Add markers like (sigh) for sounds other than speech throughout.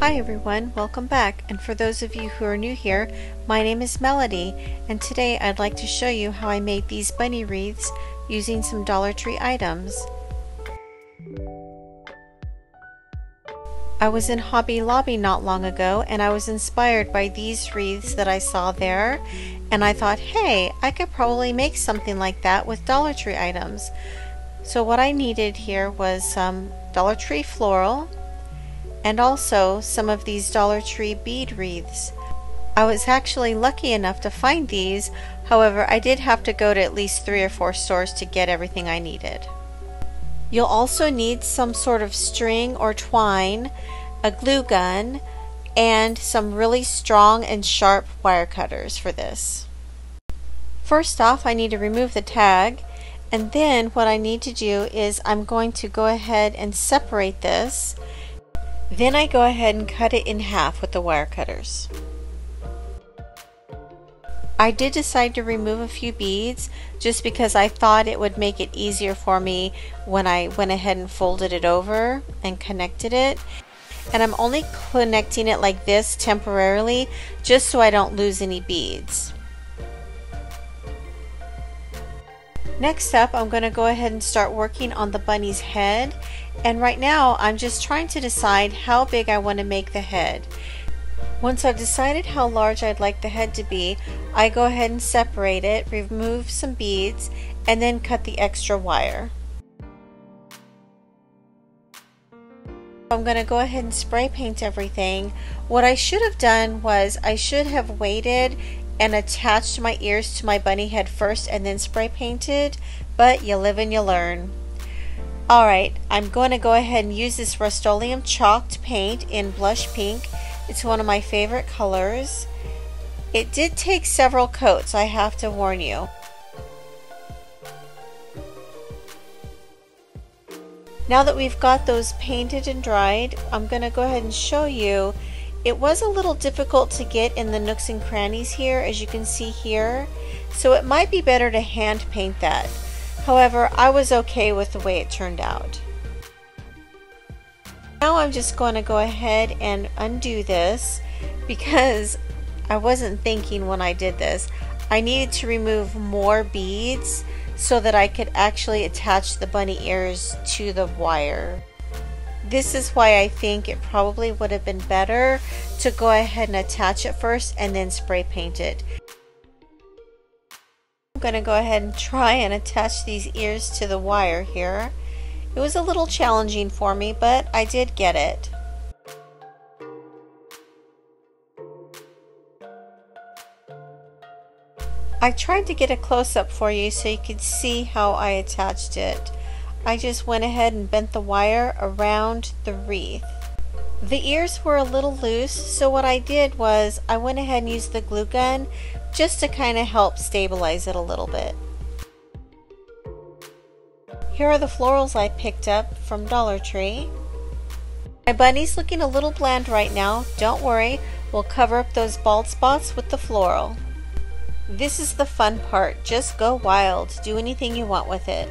Hi everyone, welcome back. And for those of you who are new here, my name is Melody, and today I'd like to show you how I made these bunny wreaths using some Dollar Tree items. I was in Hobby Lobby not long ago and I was inspired by these wreaths that I saw there and I thought, hey, I could probably make something like that with Dollar Tree items. So what I needed here was some Dollar Tree floral and also some of these Dollar Tree bead wreaths. I was actually lucky enough to find these, however I did have to go to at least three or four stores to get everything I needed. You'll also need some sort of string or twine, a glue gun, and some really strong and sharp wire cutters for this. First off, I need to remove the tag, and then what I need to do is I'm going to go ahead and separate this. Then I go ahead and cut it in half with the wire cutters. I did decide to remove a few beads just because I thought it would make it easier for me when I went ahead and folded it over and connected it. And I'm only connecting it like this temporarily just so I don't lose any beads. Next up, I'm going to go ahead and start working on the bunny's head. And right now, I'm just trying to decide how big I want to make the head. Once I've decided how large I'd like the head to be, I go ahead and separate it, remove some beads, and then cut the extra wire. I'm going to go ahead and spray paint everything. What I should have done was I should have waited and attached my ears to my bunny head first and then spray painted, but you live and you learn. Alright, I'm going to go ahead and use this Rust-Oleum chalked paint in blush pink it's one of my favorite colors. It did take several coats, I have to warn you. Now that we've got those painted and dried, I'm going to go ahead and show you. It was a little difficult to get in the nooks and crannies here, as you can see here, so it might be better to hand paint that. However, I was okay with the way it turned out. Now I'm just going to go ahead and undo this because I wasn't thinking when I did this. I needed to remove more beads so that I could actually attach the bunny ears to the wire. This is why I think it probably would have been better to go ahead and attach it first and then spray paint it. I'm going to go ahead and try and attach these ears to the wire here. It was a little challenging for me, but I did get it. I tried to get a close-up for you so you could see how I attached it. I just went ahead and bent the wire around the wreath. The ears were a little loose, so what I did was I went ahead and used the glue gun just to kind of help stabilize it a little bit. Here are the florals I picked up from Dollar Tree. My bunny's looking a little bland right now. Don't worry, we'll cover up those bald spots with the floral. This is the fun part. Just go wild. Do anything you want with it.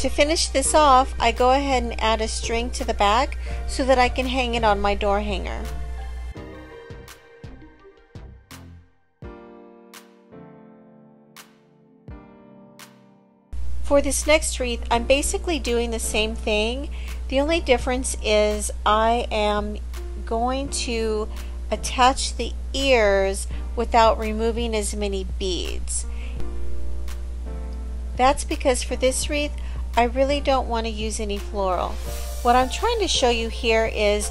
To finish this off, I go ahead and add a string to the back so that I can hang it on my door hanger. For this next wreath, I'm basically doing the same thing. The only difference is I am going to attach the ears without removing as many beads. That's because for this wreath, I really don't want to use any floral. What I'm trying to show you here is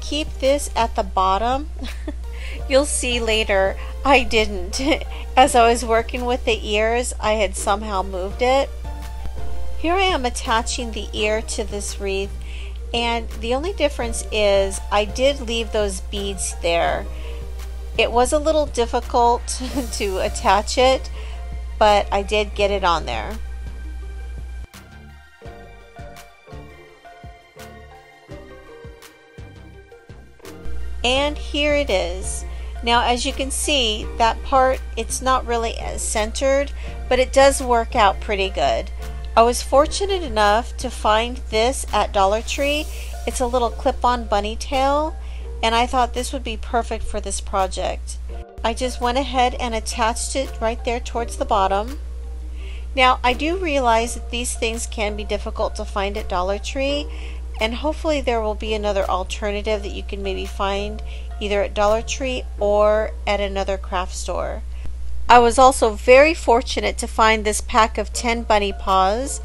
keep this at the bottom. (laughs) You'll see later I didn't. (laughs) As I was working with the ears, I had somehow moved it. Here I am attaching the ear to this wreath and the only difference is I did leave those beads there. It was a little difficult (laughs) to attach it, but I did get it on there. And here it is. Now as you can see that part it's not really as centered but it does work out pretty good. I was fortunate enough to find this at Dollar Tree. It's a little clip-on bunny tail and I thought this would be perfect for this project. I just went ahead and attached it right there towards the bottom. Now I do realize that these things can be difficult to find at Dollar Tree and hopefully there will be another alternative that you can maybe find either at Dollar Tree or at another craft store. I was also very fortunate to find this pack of 10 bunny paws.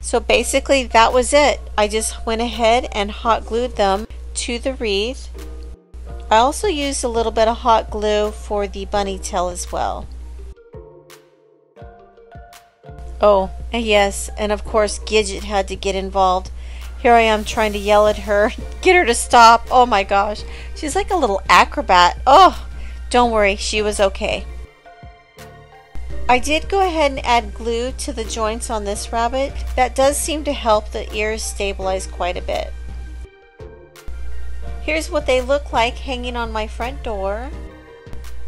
So basically that was it. I just went ahead and hot glued them to the wreath. I also used a little bit of hot glue for the bunny tail as well. Oh, yes, and of course Gidget had to get involved. Here I am trying to yell at her, (laughs) get her to stop. Oh my gosh, she's like a little acrobat. Oh, don't worry, she was okay. I did go ahead and add glue to the joints on this rabbit. That does seem to help the ears stabilize quite a bit. Here's what they look like hanging on my front door.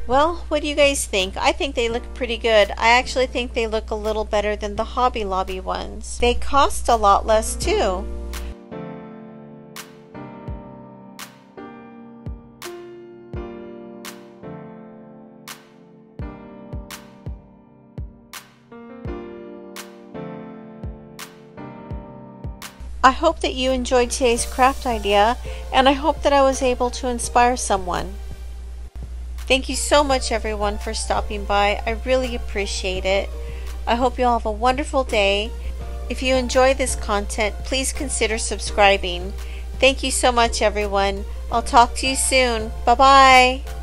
Well, what do you guys think? I think they look pretty good. I actually think they look a little better than the Hobby Lobby ones. They cost a lot less too. I hope that you enjoyed today's craft idea and I hope that I was able to inspire someone. Thank you so much everyone for stopping by. I really appreciate it. I hope you all have a wonderful day. If you enjoy this content, please consider subscribing. Thank you so much everyone. I'll talk to you soon. Bye bye.